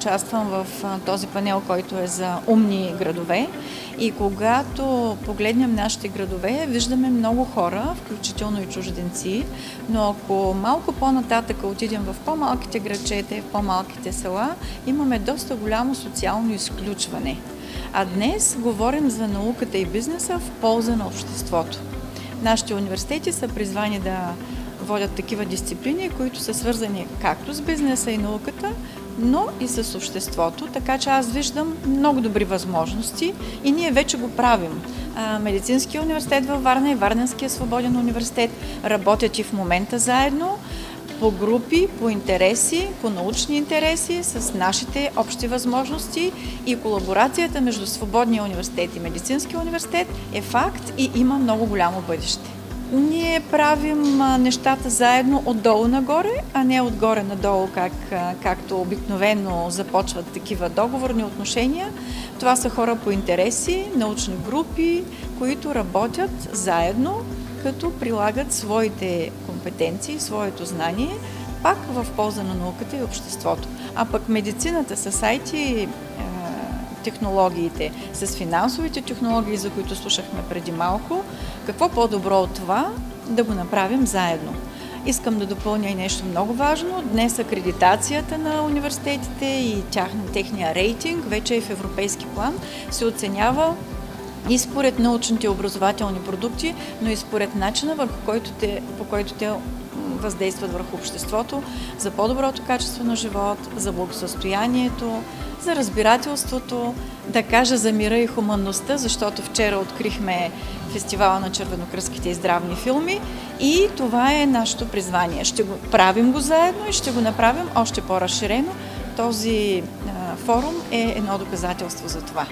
участвам в този панел, който е за умни градове. И когато погледнем нашите градове, виждаме много хора, включително и чужденци, но ако малко по-нататък отидем в по-малките градчета и в по-малките села, имаме доста голямо социално изключване. А днес говорим за науката и бизнеса в полза на обществото. Нашите университети са призвани да водят такива дисциплини, които са свързани както с бизнеса и науката, но и с обществото. Така че аз виждам много добри възможности и ние вече го правим. Медицинския университет във Варна и Варненския свободен университет работят и в момента заедно по групи, по интереси, по научни интереси, с нашите общи възможности и колаборацията между Свободния университет и Медицинския университет е факт и има много голямо бъдеще. Ние правим нещата заедно отдолу нагоре, а не отгоре надолу, как, както обикновено започват такива договорни отношения. Това са хора по интереси, научни групи, които работят заедно, като прилагат своите компетенции, своето знание, пак в полза на науката и обществото. А пък медицината с IT технологиите, с финансовите технологии, за които слушахме преди малко, какво по-добро от това да го направим заедно. Искам да допълня и нещо много важно. Днес акредитацията на университетите и техния рейтинг вече е в европейски план. Се оценява и според научните образователни продукти, но и според начина, върху който те, по който те въздействат върху обществото, за по-доброто качество на живот, за благосъстоянието, за разбирателството, да кажа за мира и хуманността, защото вчера открихме фестивала на червенокръските и здравни филми и това е нашето призвание. Ще го правим го заедно и ще го направим още по-разширено. Този а, форум е едно доказателство за това.